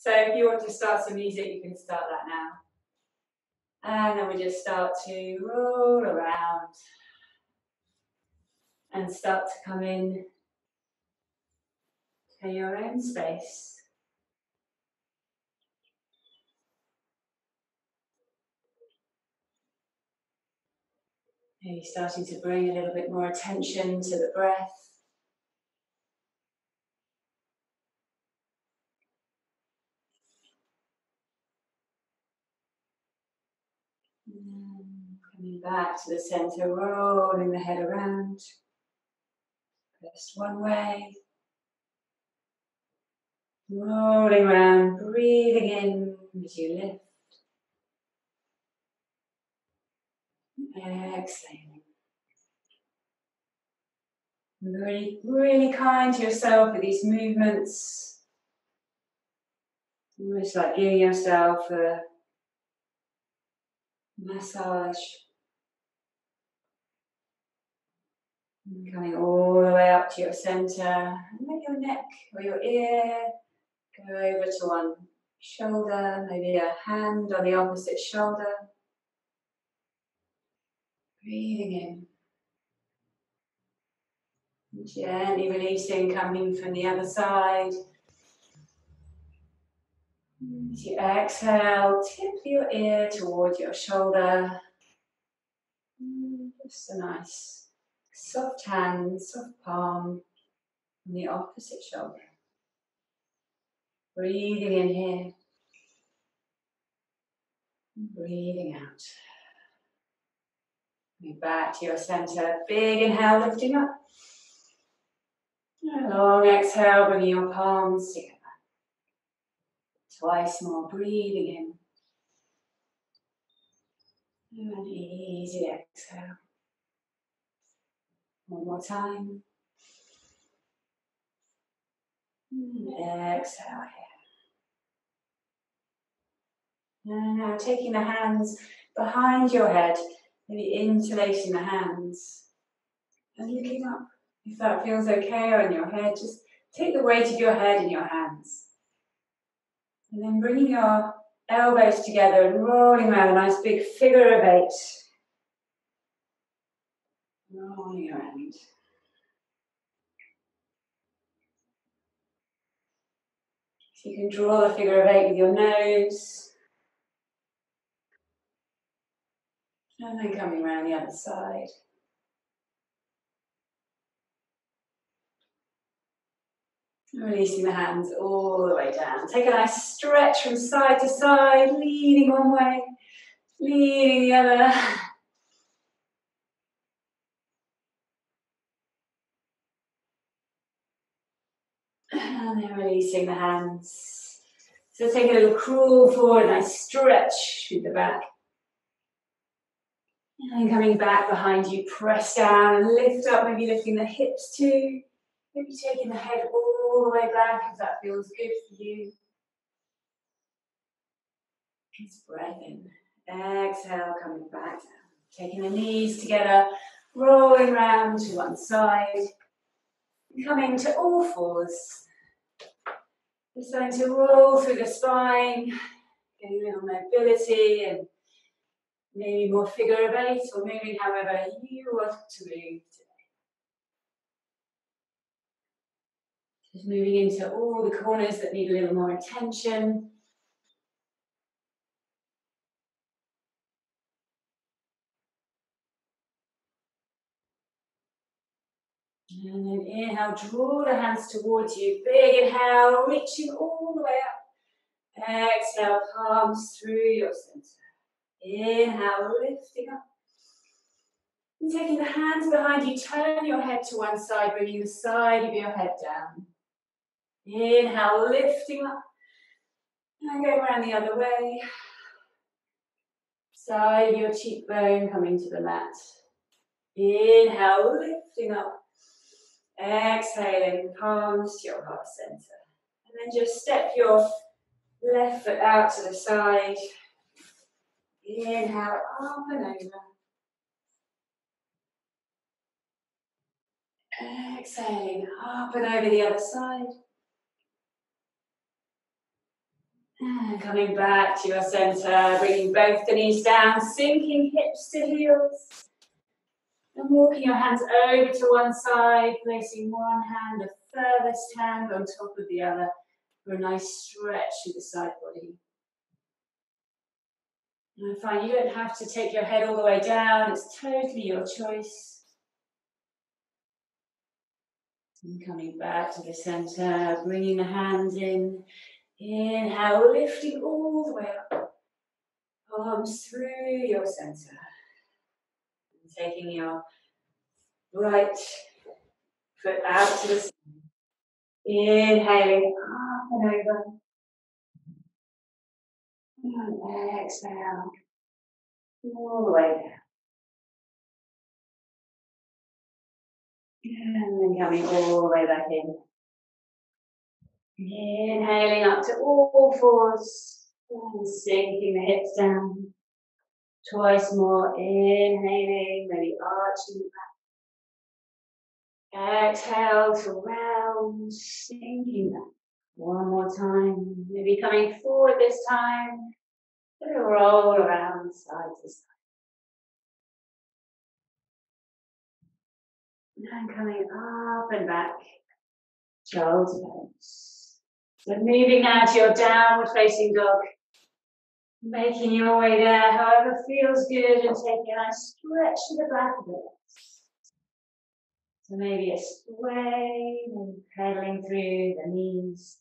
So if you want to start some music, you can start that now. And then we just start to roll around and start to come in to your own space. Maybe starting to bring a little bit more attention to the breath. Coming back to the center, rolling the head around. First one way. Rolling around, breathing in as you lift. Exhaling. Really, really kind to yourself with these movements. Almost like giving yourself a massage. Coming all the way up to your center, and your neck or your ear go over to one shoulder, maybe a hand on the opposite shoulder. Breathing in. Gently releasing, coming from the other side. As you exhale, tip your ear towards your shoulder. Mm, just a nice soft hand, soft palm on the opposite shoulder. Breathing in here. Breathing out. Coming back to your center. Big inhale, lifting up. A long exhale, bringing your palms together. Twice more, breathing in. And easy exhale. One more time. And exhale here. And now taking the hands behind your head Maybe interlacing the hands and looking up. If that feels okay on your head, just take the weight of your head in your hands. And then bringing your elbows together and rolling around a nice big figure of eight. Rolling around. So you can draw the figure of eight with your nose. And then coming around the other side. Releasing the hands all the way down. Take a nice stretch from side to side, leaning one way, leaning the other. And then releasing the hands. So take a little crawl forward, nice stretch through the back. And coming back behind you, press down and lift up, maybe lifting the hips too. Maybe taking the head all the way back if that feels good for you. Just breath in. Exhale, coming back down. Taking the knees together, rolling round to one side. Coming to all fours. Just starting to roll through the spine, getting a little mobility and maybe more figure of eight or moving however you want to move today. Just moving into all the corners that need a little more attention. And then inhale, draw the hands towards you. Big inhale, reaching all the way up. Exhale, palms through your center. Inhale, lifting up. And taking the hands behind you, turn your head to one side, bringing the side of your head down. Inhale, lifting up. And going around the other way. Side of your cheekbone coming to the mat. Inhale, lifting up. Exhaling, palms to your heart center. And then just step your left foot out to the side. Inhale up and over. Exhaling up and over the other side. And coming back to your center, bringing both the knees down, sinking hips to heels. And walking your hands over to one side, placing one hand, the furthest hand on top of the other for a nice stretch through the side body. And I find you don't have to take your head all the way down, it's totally your choice. And coming back to the center, bringing the hands in. Inhale, lifting all the way up. Palms through your center. Taking your right foot out to the side. Inhaling up and over. And exhale. All the way down. And then coming all the way back in. Inhaling up to all fours and sinking the hips down. Twice more. Inhaling, maybe arching the back. Exhale to round, sinking back. One more time. Maybe coming forward this time. Roll around side to side. And coming up and back. Child's pose. So moving now to your downward facing dog. Making your way there, however feels good, and taking a nice stretch to the back of it. So maybe a sway, maybe pedaling through the knees.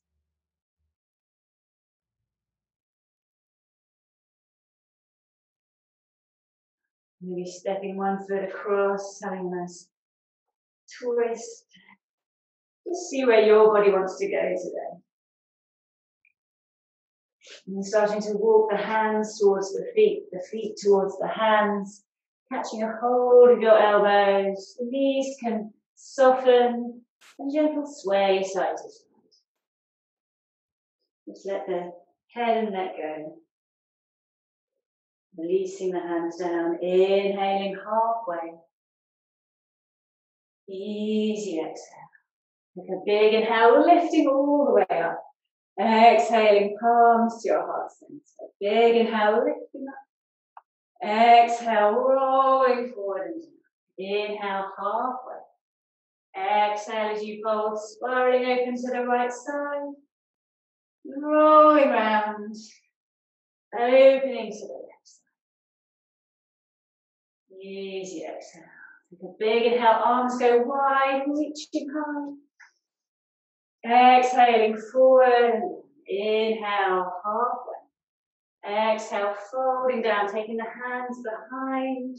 Maybe stepping one foot across, having a nice twist. Just see where your body wants to go today. And starting to walk the hands towards the feet, the feet towards the hands, catching a hold of your elbows. The knees can soften and gentle sway side to side. Just let the head and neck go. Releasing the hands down, inhaling halfway. Easy exhale. Take a big inhale, lifting all the way up. Exhaling, palms to your heart center. Big inhale, lifting up. Exhale, rolling forward and. Inhale, halfway. Exhale as you fold, spiraling open to the right side. Rolling round. Opening to the left side. Easy exhale. Take a big inhale, arms go wide, reaching high. Exhaling forward, inhale halfway. Exhale, folding down, taking the hands behind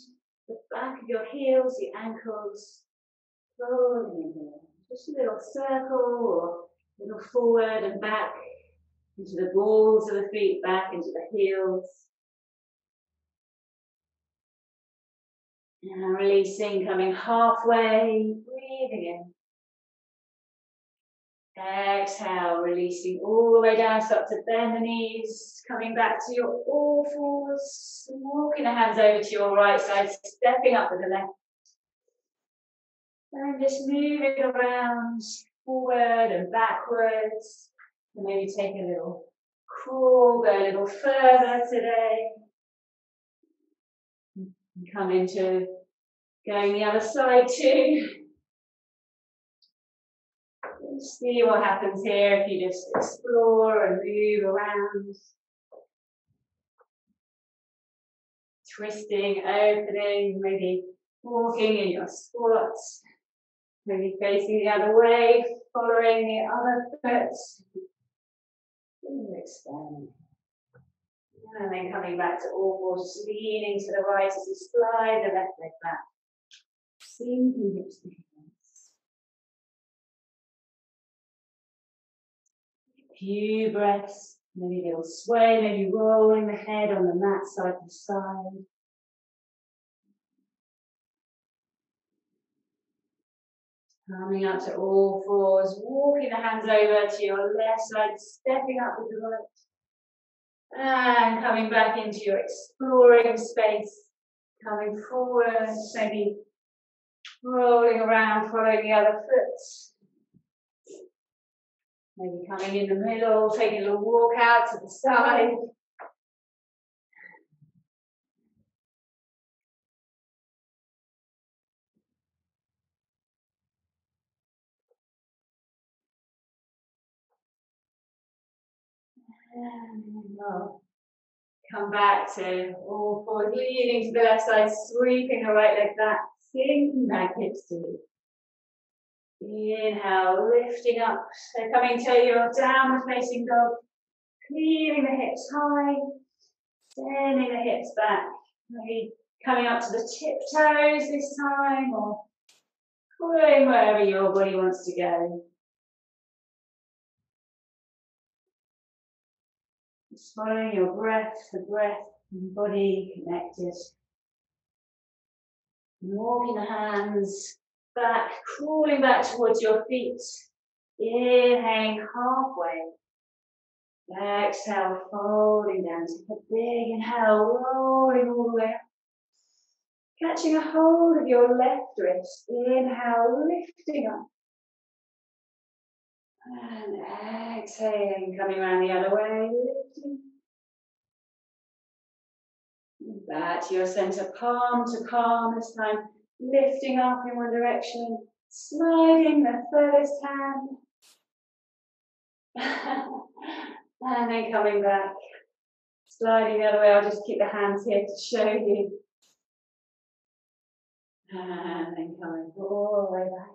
the back of your heels, the ankles, folding in here. Just a little circle or a little forward and back into the balls of the feet, back into the heels. And releasing, coming halfway, breathing in. Exhale, releasing all the way down, start to bend the knees, coming back to your all fours, walking the hands over to your right side, stepping up with the left. And just moving around, forward and backwards. And maybe take a little crawl, go a little further today. And come into going the other side too. See what happens here if you just explore and move around. Twisting, opening, maybe walking in your squats, maybe facing the other way, following the other foot. Expand. And then coming back to all fours, leaning to the right as you slide the left leg back. Sinking hips few breaths, maybe a little sway, maybe rolling the head on the mat side to side. Coming up to all fours, walking the hands over to your left side, stepping up with the right. And coming back into your exploring space, coming forward, maybe rolling around, following the other foot. Maybe coming in the middle, taking a little walk out to the side. Uh, come back to all fours, leaning to the left side, sweeping the right leg back, sinking back hips to Inhale, lifting up. So coming to your downward facing dog, clearing the hips high, sending the hips back. Maybe coming up to the tiptoes this time, or going wherever your body wants to go. Just following your breath, the breath and body connected. Walking the hands back, crawling back towards your feet. Inhaling halfway. Exhale, folding down. Take a big inhale, rolling all the way up. Catching a hold of your left wrist. Inhale, lifting up. And exhaling, coming around the other way, lifting. Back to your center, palm to palm this time, lifting up in one direction, sliding the furthest hand, and then coming back, sliding the other way. I'll just keep the hands here to show you. And then coming all the way back.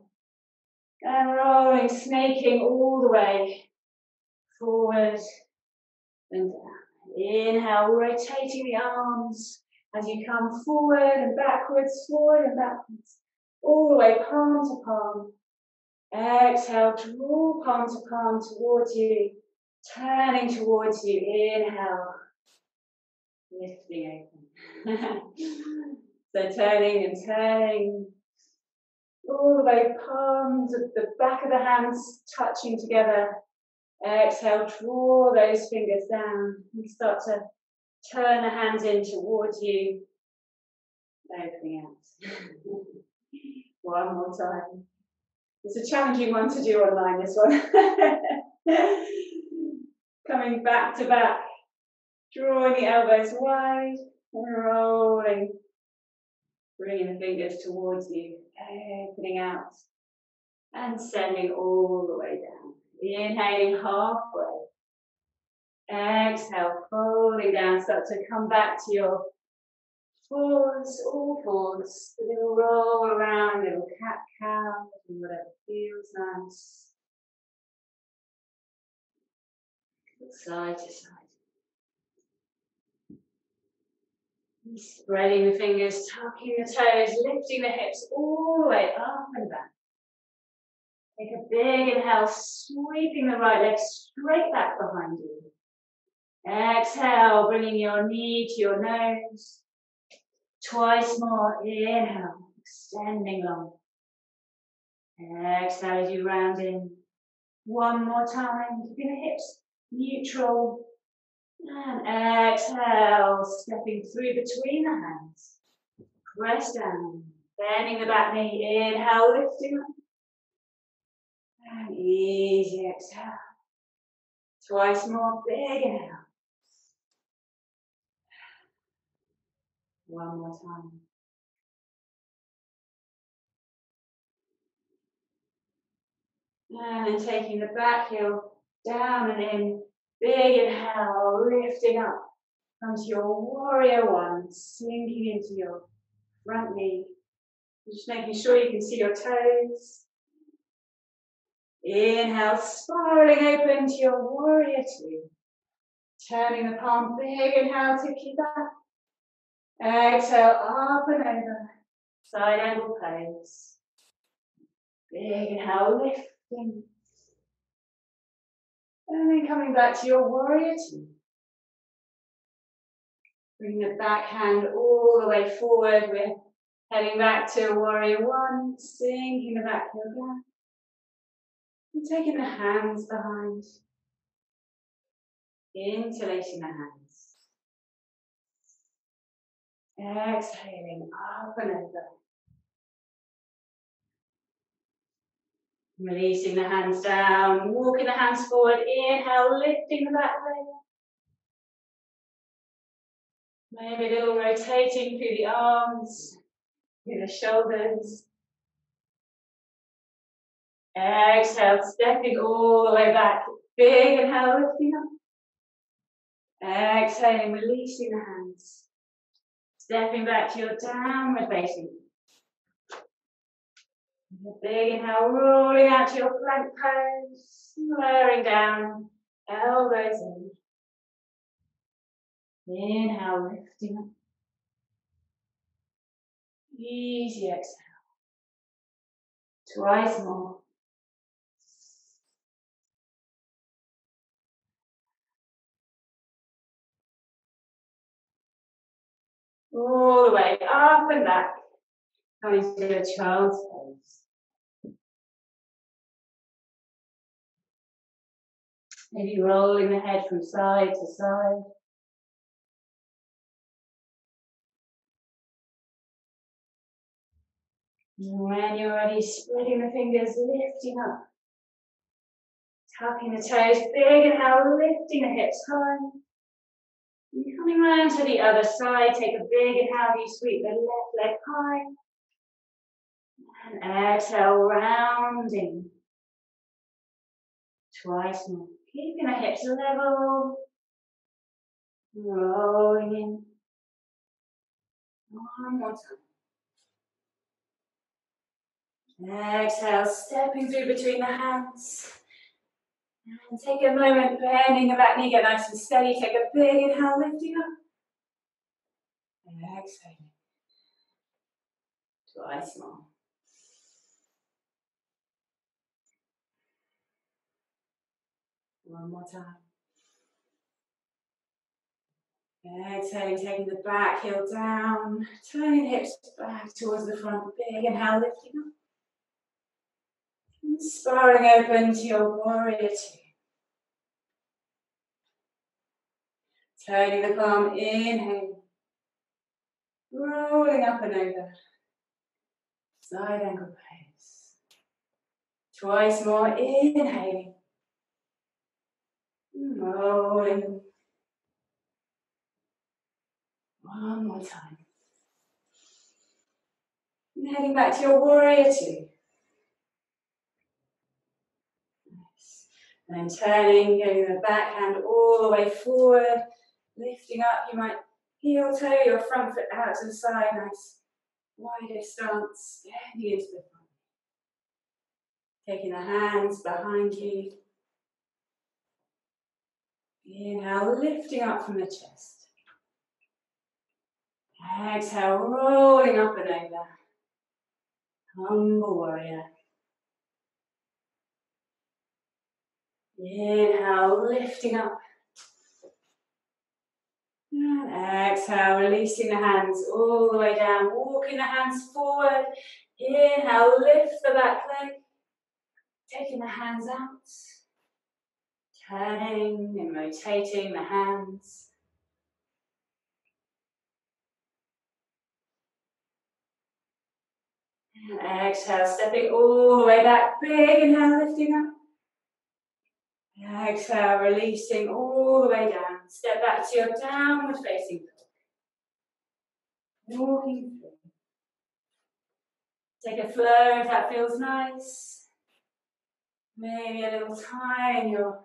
And rolling, snaking all the way forward and down. Inhale, rotating the arms as you come forward and backwards, forward and backwards, all the way palm to palm. Exhale, draw palm to palm towards you, turning towards you. Inhale, lifting open. so turning and turning all the way, palms of the back of the hands touching together. Exhale, draw those fingers down. You start to turn the hands in towards you. Opening out. one more time. It's a challenging one to do online, this one. Coming back to back. Drawing the elbows wide and rolling Bringing the fingers towards you, opening out and sending all the way down. Inhaling halfway. Exhale, folding down. Start to come back to your fours, all fours. A little roll around, little cat cow, whatever feels nice. Side to side. Spreading the fingers, tucking the toes, lifting the hips all the way up and back. Take a big inhale, sweeping the right leg straight back behind you. Exhale, bringing your knee to your nose. Twice more. Inhale, extending long. Exhale as you round in. One more time, keeping the hips neutral. And exhale, stepping through between the hands. Press down, bending the back knee. Inhale, lifting up. And easy exhale. Twice more, big inhale. One more time. And then taking the back heel down and in. Big inhale, lifting up onto your warrior one, sinking into your front knee. Just making sure you can see your toes. Inhale, spiraling open to your warrior two. Turning the palm, big inhale to keep that. Exhale, up and over. Side angle pose. Big inhale, lifting. And then coming back to your warrior two. Bring the back hand all the way forward. We're heading back to warrior one, sinking the back heel down. And taking the hands behind. Interlacing the hands. Exhaling up and over. Releasing the hands down, walking the hands forward, inhale, lifting the back leg. Maybe a little rotating through the arms, through the shoulders. Exhale, stepping all the way back. Big inhale, lifting up. Exhaling, releasing the hands. Stepping back to your downward facing. Big inhale, rolling out to your plank pose, lowering down, elbows in. Inhale, lifting up. Easy exhale. Twice more. The way up and back. Coming to a child's pose. Maybe rolling the head from side to side. And when you're ready, spreading the fingers, lifting up. Tapping the toes big out, lifting the hips high. Coming around to the other side, take a big inhale, you sweep the left leg high. And exhale, rounding. Twice more. Keeping the hips level. Rolling in. One more time. Exhale, stepping through between the hands. And take a moment, bending the back knee, get nice and steady. Take a big inhale, lifting up. And exhaling. Twice more. One more time. Exhaling, taking the back heel down, turning hips back towards the front. Big inhale, lifting up. Spiraling open to your warrior two. Turning the palm, inhale. Rolling up and over. Side angle pose. Twice more, inhaling. Rolling. One more time. And heading back to your warrior two. And then turning, getting the back hand all the way forward, lifting up. You might heel toe your front foot out to the side, nice wider stance, bending into the front. Taking the hands behind you. Inhale, lifting up from the chest. Exhale, rolling up and over. Humble warrior. Inhale, lifting up. And exhale, releasing the hands all the way down, walking the hands forward. Inhale, lift the back leg. Taking the hands out. Turning and rotating the hands. And exhale, stepping all the way back. Big inhale, lifting up. Exhale, releasing all the way down. Step back to your downward facing dog. Walking through. Take a flow if that feels nice. Maybe a little time in your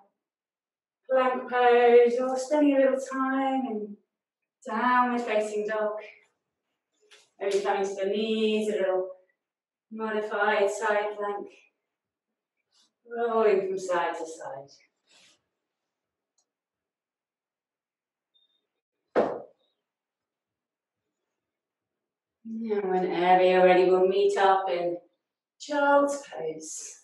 plank pose or spending a little time in downward facing dog. Maybe coming to the knees, a little modified side plank rolling from side to side. Whenever you're ready, we'll meet up in child's pose.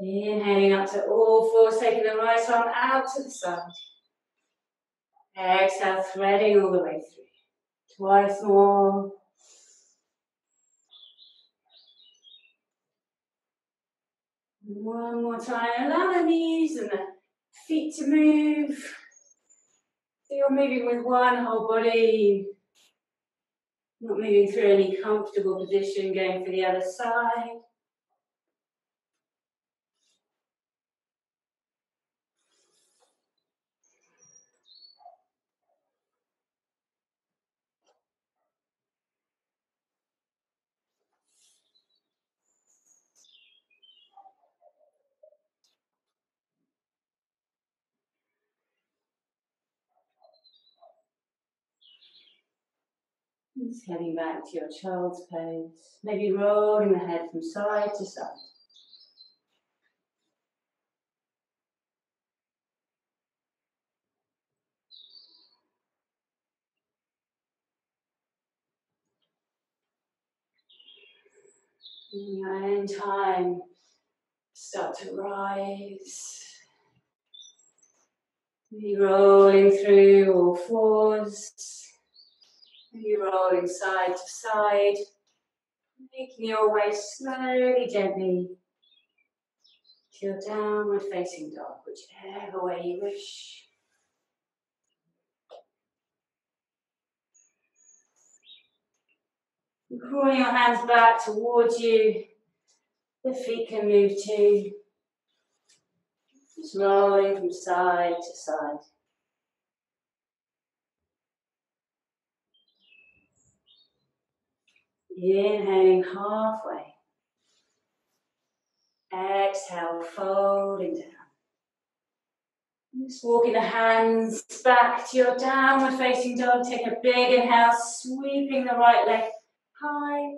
Inhaling up to all fours, taking the right arm out to the side. Exhale, threading all the way through. Twice more. One more time. Allow the knees and the feet to move. So you're moving with one whole body, not moving through any comfortable position, going for the other side. Just heading back to your child's pose, maybe rolling the head from side to side. In time, start to rise. Maybe rolling through all fours. Maybe rolling side to side. Making your way slowly, gently to your downward facing dog, whichever way you wish. Crawling your hands back towards you. The feet can move too. Just rolling from side to side. Inhaling halfway. Exhale, folding down. Just walking the hands back to your downward facing dog. Take a big inhale, sweeping the right leg high.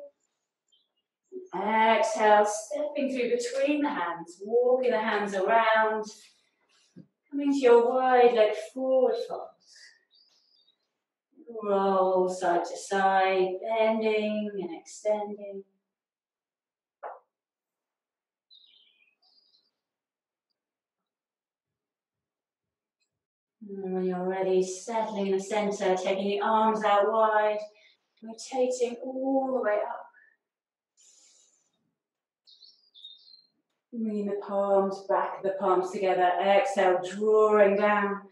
Exhale, stepping through between the hands, walking the hands around, coming to your wide leg forward fold. Roll side to side, bending and extending. And when you're ready, settling in the center, taking the arms out wide, rotating all the way up. Bringing the palms back, the palms together. Exhale, drawing down,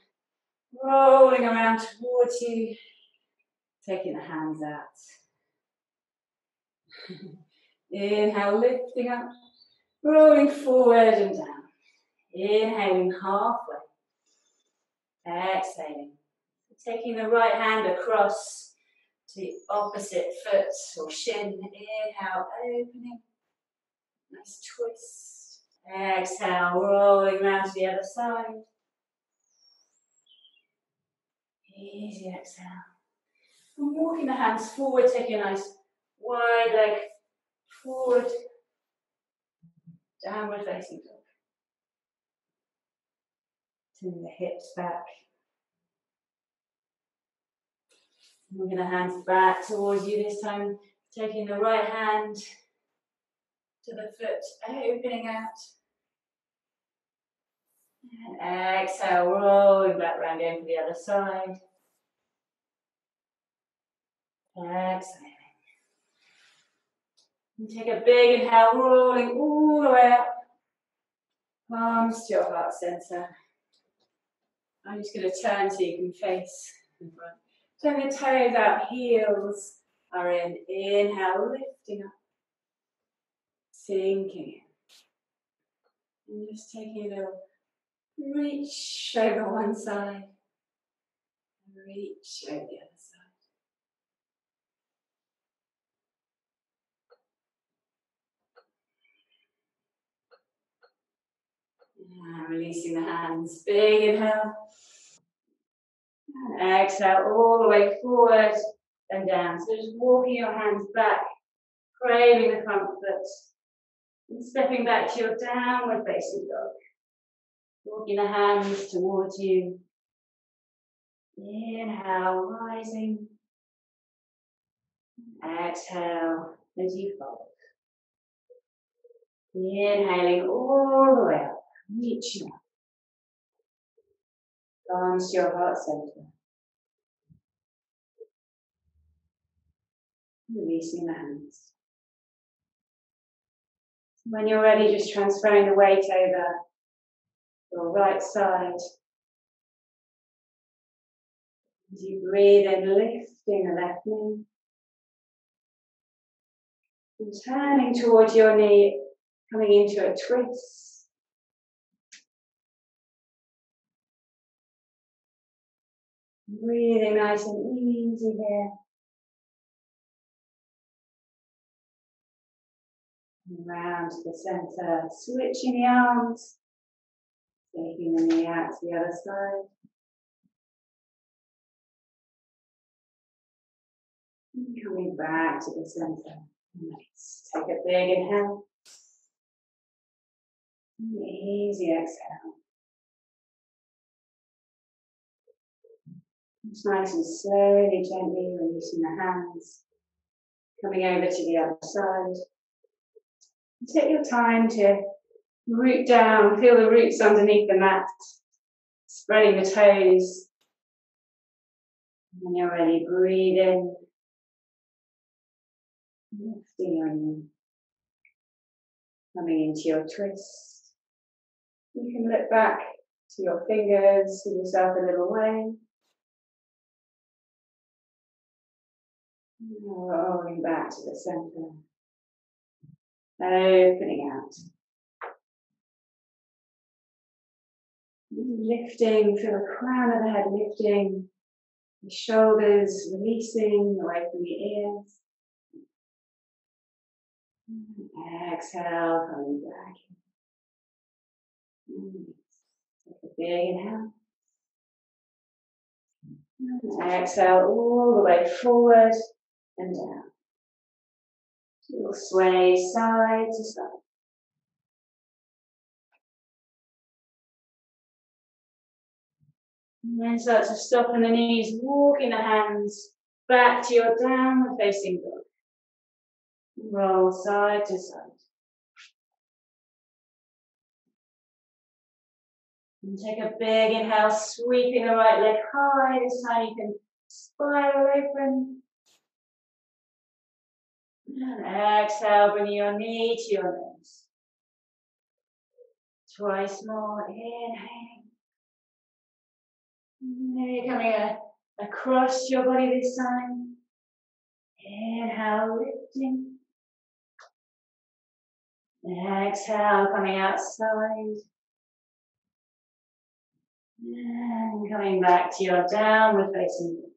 rolling around towards you, taking the hands out. Inhale, lifting up, rolling forward and down. Inhaling halfway. Exhaling. Taking the right hand across to the opposite foot or shin. Inhale, opening. Nice twist. Exhale, rolling around to the other side. Easy exhale. Walking the hands forward, taking a nice wide leg forward. Downward facing dog. Turning the hips back. Moving the hands back towards you this time, taking the right hand to the foot, opening out. And exhale, rolling back round in for the other side. Exhaling. And take a big inhale, rolling all the way up. Palms to your heart center. I'm just going to turn so you can face in front. Turn the toes out, heels are in. Inhale, lifting up. Sinking in. And just taking a little reach over one side. Reach over the other Ah, and releasing the hands. Big inhale. And exhale all the way forward and down. So just walking your hands back, craving the front foot, and stepping back to your downward facing dog. Walking the hands towards you. Inhale, rising. Exhale as you fold. Inhaling all the way up, Palms to your heart center. Releasing the hands. When you're ready, just transferring the weight over your right side. As you breathe in, lifting the left knee. And turning towards your knee, coming into a twist. Breathing nice and easy here. Round to the center, switching the arms, taking the knee out to the other side. And coming back to the center. Nice. Take a big inhale. Easy exhale. Nice and slowly, gently releasing the hands. Coming over to the other side. Take your time to root down, feel the roots underneath the mat, spreading the toes. When you're ready, breathe in. Lifting your knee. Coming into your twist. You can look back to your fingers, see yourself a little way. Rolling back to the center. Opening out. Lifting, feel the crown of the head lifting, the shoulders releasing away from the ears. Exhale, coming back. Take a big inhale. Exhale all the way forward and down. You'll sway side to side. And then start to soften the knees, walking the hands back to your downward facing dog. Roll side to side. And take a big inhale, sweeping the right leg high. This time you can spiral open. And exhale, bring your knee to your nose. Twice more, inhaling. Maybe coming across your body this time. Inhale, lifting. Exhale, coming outside. And coming back to your downward facing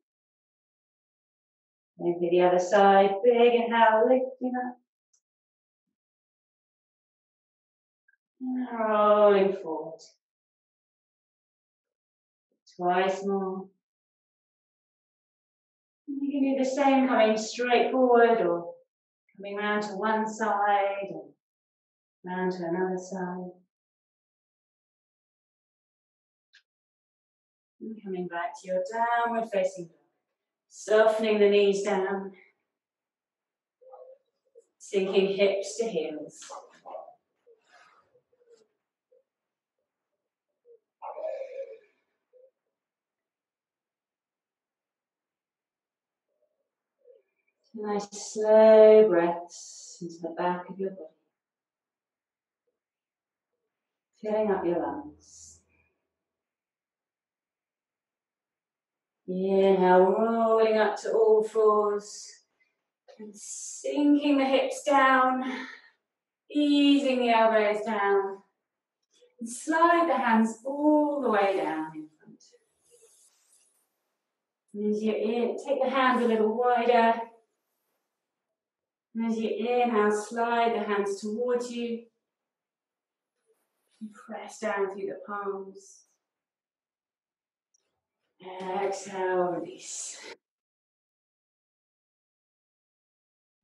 Maybe the other side, big and inhale, lifting up. Rolling forward. Twice more. You can do the same, coming straight forward or coming round to one side and round to another side. And coming back to your downward facing dog. Softening the knees down. Sinking hips to heels. Nice slow breaths into the back of your body. Filling up your lungs. Inhale, rolling up to all fours and sinking the hips down, easing the elbows down. And slide the hands all the way down in front. And as you in, take the hands a little wider. And as you inhale, slide the hands towards you. And press down through the palms. Exhale, release.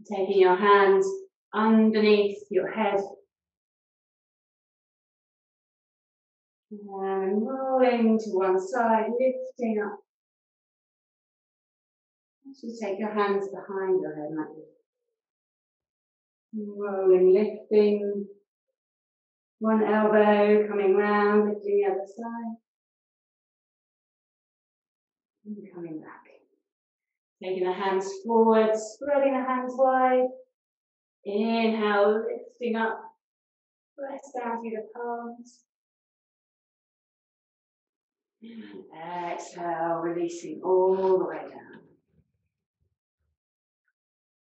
Taking your hands underneath your head. And rolling to one side, lifting up. Just take your hands behind your head like this. Rolling, lifting. One elbow coming round, lifting the other side. Coming back. Taking the hands forward, spreading the hands wide. Inhale, lifting up. Press down through the palms. Exhale, releasing all the way down.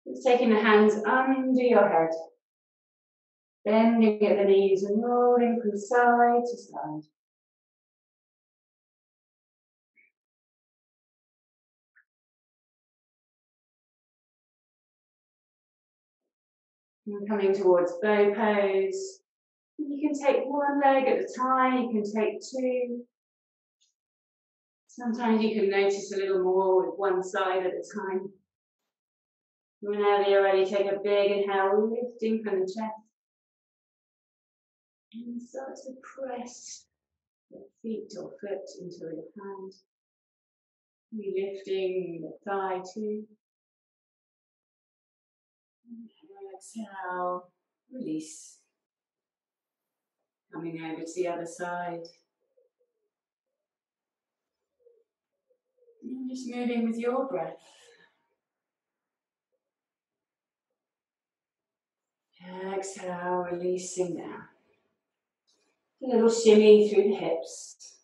Just taking the hands under your head. Bending at the knees and rolling from side to side. And coming towards bow pose. You can take one leg at a time, you can take two. Sometimes you can notice a little more with one side at a time. Whenever you're ready, take a big inhale, lifting from the chest. And start to press your feet or foot into your hand. Lifting the thigh too. Exhale, release. Coming over to the other side. And just moving with your breath. Exhale, releasing down. A little shimmy through the hips.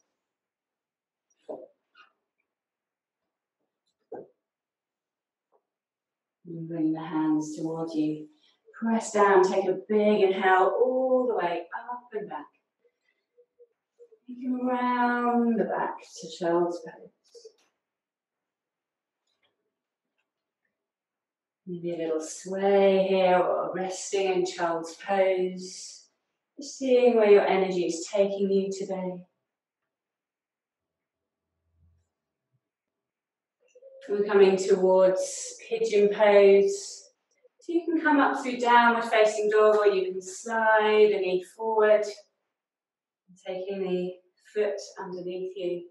And bring the hands towards you. Press down, take a big inhale all the way up and back. You can round the back to child's pose. Maybe a little sway here or resting in child's pose. Just seeing where your energy is taking you today. We're coming towards pigeon pose. So you can come up through downward facing dog or you can slide the knee forward, taking the foot underneath you.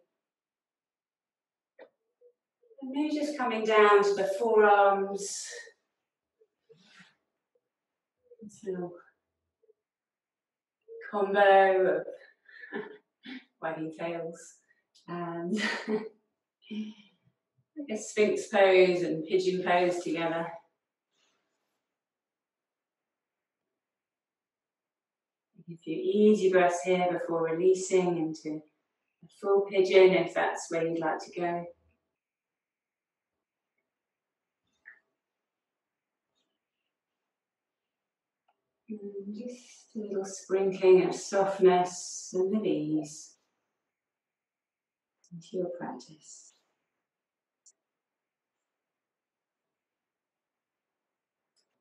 And maybe just coming down to the forearms. Little combo of wagging tails and a sphinx pose and pigeon pose together. A few easy breaths here before releasing into a full pigeon if that's where you'd like to go. And just a little sprinkling of softness and of ease into your practice.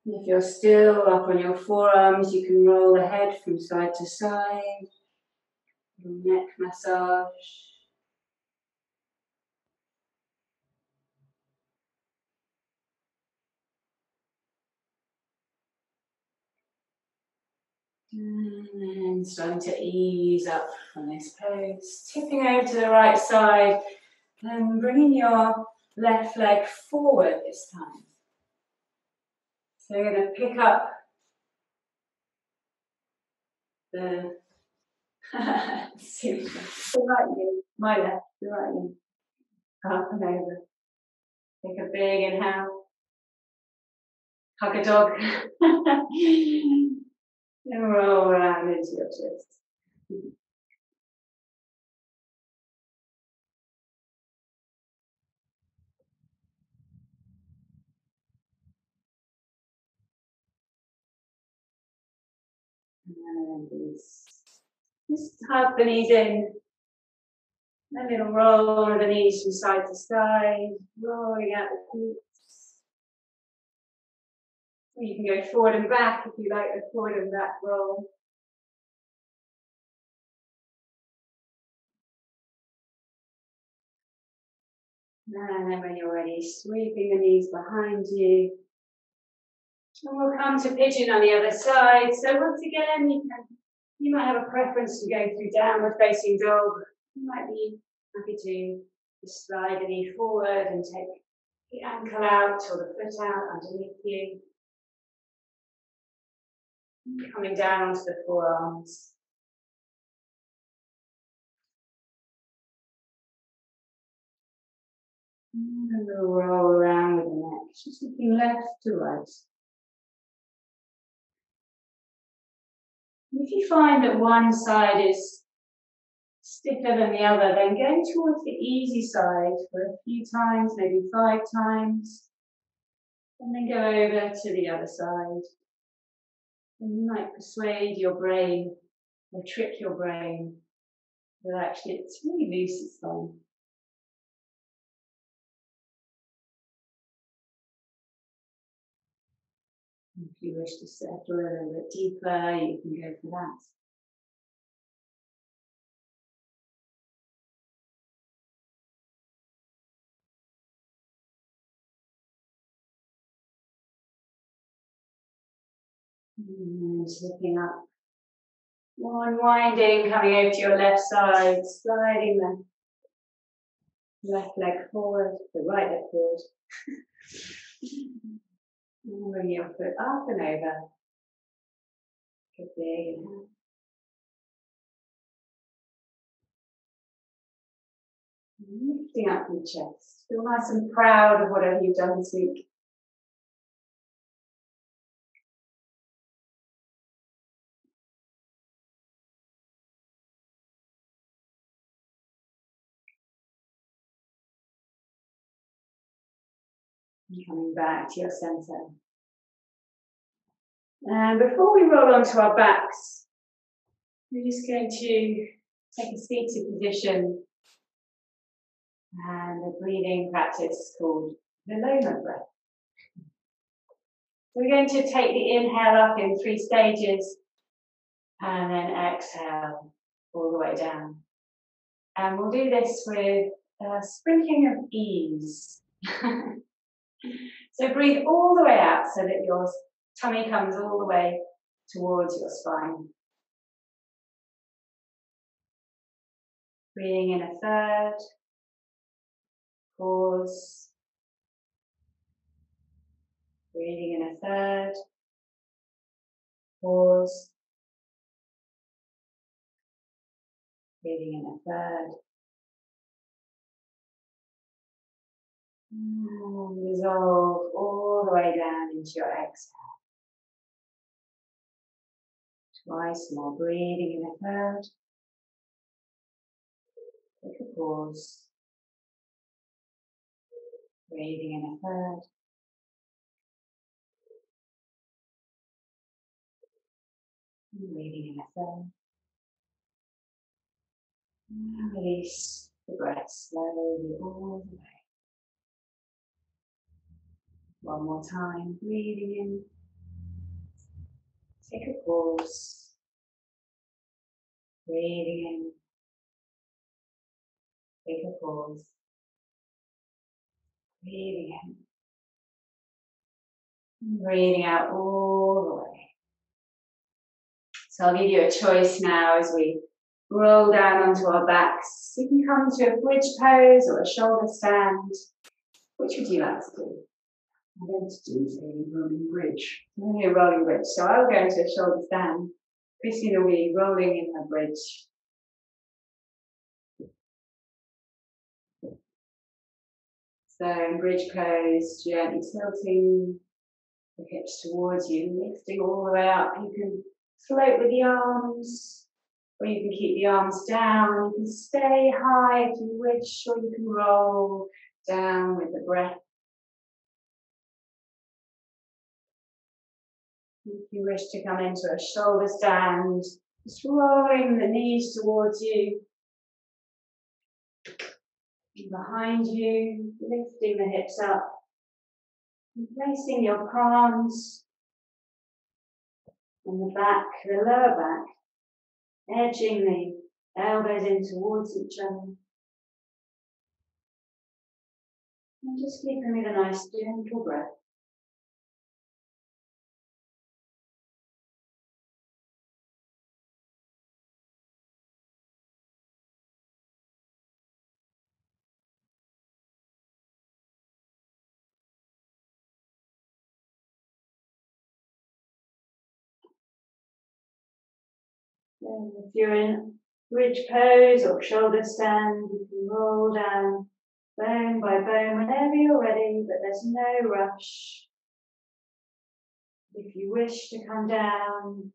If you're still up on your forearms, you can roll the head from side to side, neck massage. And starting to ease up from this pose, tipping over to the right side and bringing your left leg forward this time. So we're going to pick up the the right knee, my left, the right knee, up and over. Take a big inhale. Hug a dog. and roll around into your twist. And. Just hug the knees in. A little roll of the knees from side to side, rolling out the feet. You can go forward and back if you like the forward and back roll. And then when you're ready, sweeping the knees behind you. And we'll come to pigeon on the other side. So once again, you can you might have a preference to go through downward facing dog. You might be happy to just slide the knee forward and take the ankle out or the foot out underneath you. Coming down onto the forearms. And we'll roll around with the neck, just looking left to right. If you find that one side is stiffer than the other, then going towards the easy side for a few times, maybe five times. And then go over to the other side. And you might persuade your brain or trick your brain that actually it's really loose, it's fine. You wish to settle a little bit deeper, you can go for that. Hmm, and looking up. Unwinding, coming over to your left side, sliding the left leg forward, the right leg forward. bring your foot up and over. Good big inhale. Lifting up your chest. Feel nice and proud of whatever you've done this week. Coming back to your center. And before we roll onto our backs, we're just going to take a seated position and a breathing practice called Viloma breath. We're going to take the inhale up in three stages and then exhale all the way down. And we'll do this with a sprinkling of ease. So breathe all the way out so that your tummy comes all the way towards your spine. Breathing in a third. Pause. Breathing in a third. Pause. Breathing in a third. And dissolve all the way down into your exhale. Twice more breathing in a third. Take a pause. Breathing in a third. breathing in a third. And release the breath slowly all the way. One more time, breathing in. Take a pause. Breathing in. Take a pause. Breathing in. breathing out all the way. So I'll give you a choice now as we roll down onto our backs. You can come to a bridge pose or a shoulder stand. Which would you like to do? To do a rolling bridge. I'm a rolling bridge. So I'll go into a shoulder stand. Christina will be rolling in her bridge. So bridge pose, gently tilting the hips towards you, lifting all the way up. You can float with the arms, or you can keep the arms down. You can stay high if you wish, or you can roll down with the breath. If you wish to come into a shoulder stand, just rolling the knees towards you. Behind you, lifting the hips up. And placing your palms on the back, the lower back, edging the elbows in towards each other. And just keeping with a nice gentle breath. If you're in bridge pose or shoulder stand, you can roll down bone by bone whenever you're ready, but there's no rush. If you wish to come down,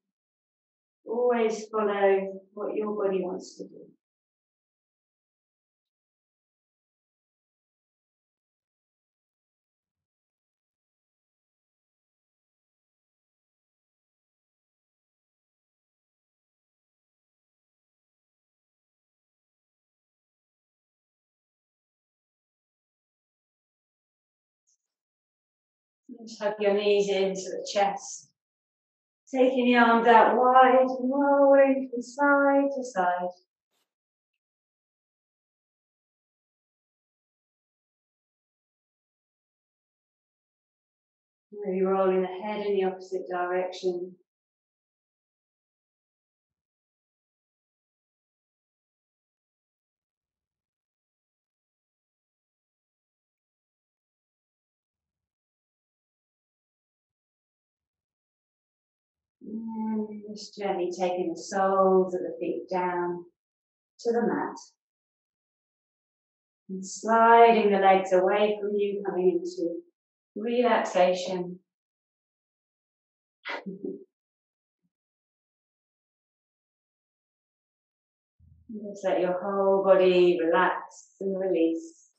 always follow what your body wants to do. Hug your knees into the chest. Taking the arms out wide and rolling from side to side. Maybe rolling the head in the opposite direction. And just gently taking the soles of the feet down to the mat. And sliding the legs away from you, coming into relaxation. Just let your whole body relax and release.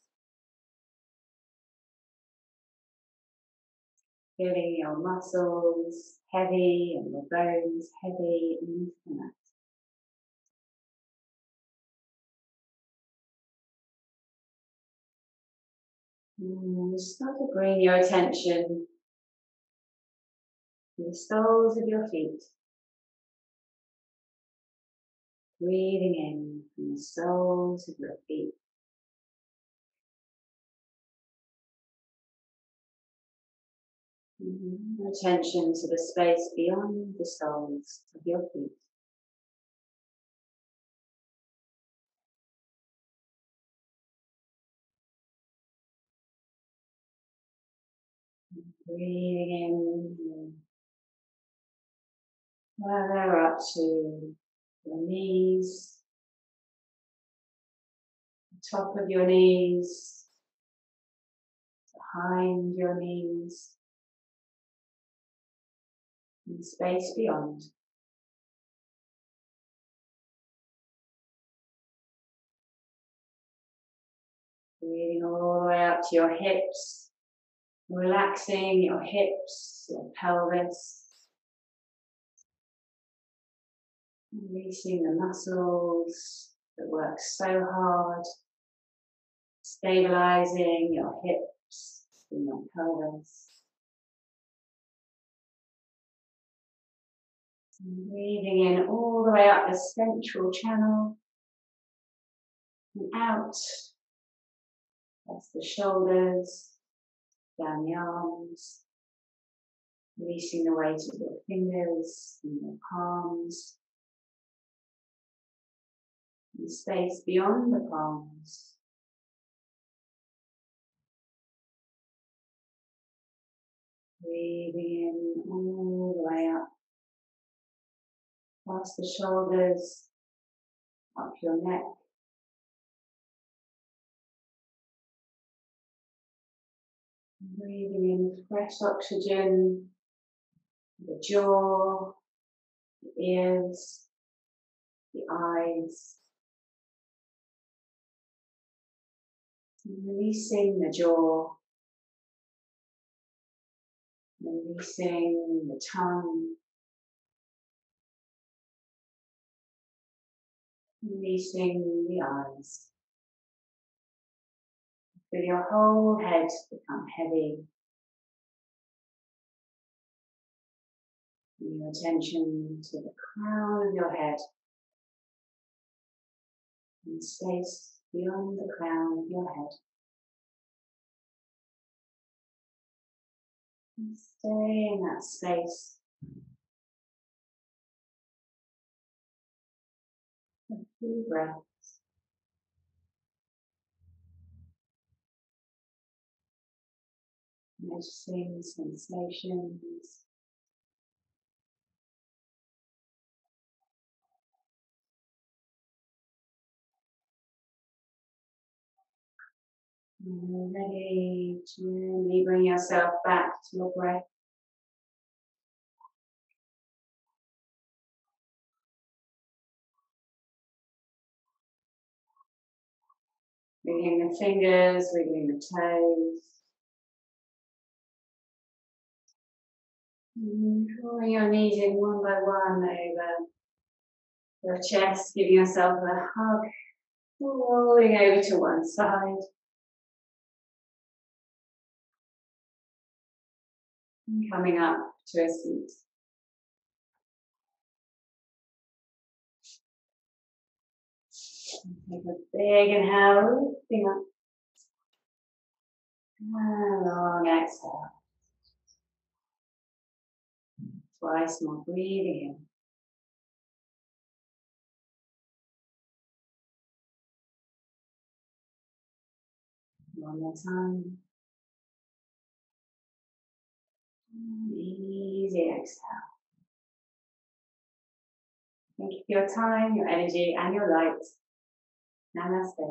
Feeling your muscles heavy and your bones heavy and the mat. And start to bring your attention to the soles of your feet. Breathing in from the soles of your feet. Mm-hmm. Attention to the space beyond the soles of your feet. Breathing in, further up to your knees, top of your knees, behind your knees, and space beyond. Breathing all the way up to your hips, relaxing your hips, your pelvis, releasing the muscles that work so hard, stabilizing your hips and your pelvis. Breathing in all the way up the central channel and out past the shoulders, down the arms, releasing the weight of your fingers and your palms, and space beyond the palms. Breathing in all the way up past the shoulders, up your neck. Breathing in fresh oxygen, the jaw, the ears, the eyes. Releasing the jaw, releasing the tongue, releasing the eyes. Feel your whole head become heavy. Bring your attention to the crown of your head and space beyond the crown of your head. And stay in that space Few breaths. Noticing sensations. You're ready, gently bring yourself back to your breath. Wiggling the fingers, wiggling the toes. Oh, Drawing your knees in one by one over your chest, giving yourself a hug, rolling over to one side. And Coming up to a seat. Take a big inhale, lifting up. And long exhale. Twice more, breathing in. One more time. Easy exhale. Thank you for your time, your energy, and your light. Namaste.